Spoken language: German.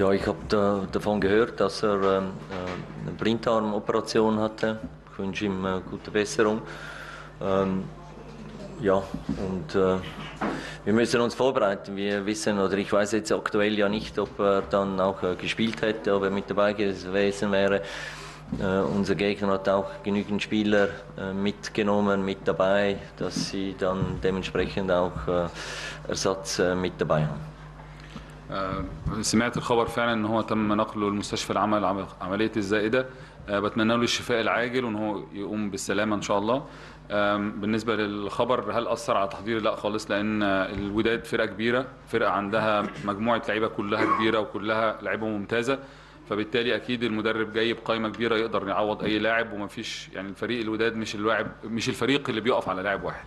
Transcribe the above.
Ja, ich habe da, davon gehört, dass er ähm, äh, eine Blinddarmoperation hatte. Ich wünsche ihm äh, gute Besserung. Ähm, ja, und äh, wir müssen uns vorbereiten. Wir wissen, oder ich weiß jetzt aktuell ja nicht, ob er dann auch äh, gespielt hätte, ob er mit dabei gewesen wäre. Äh, unser Gegner hat auch genügend Spieler äh, mitgenommen, mit dabei, dass sie dann dementsprechend auch Ersatz mit dabei haben. آه، سمعت الخبر فعلا إن هو تم نقله لمستشفى العمل عم- عملية الزائدة. آه، بتمنى له الشفاء العاجل وإن هو يقوم بالسلامة إن شاء الله. بالنسبة للخبر هل أثر على تحضيري لا خالص لأن الوداد فرقة كبيرة فرقة عندها مجموعة لعيبة كلها كبيرة وكلها لعيبة ممتازة. فبالتالي أكيد المدرب جاي بقائمه كبيرة يقدر يعوض أي لاعب ومفيش يعني الفريق الوداد مش اللاعب مش الفريق اللي بيقف على لاعب واحد.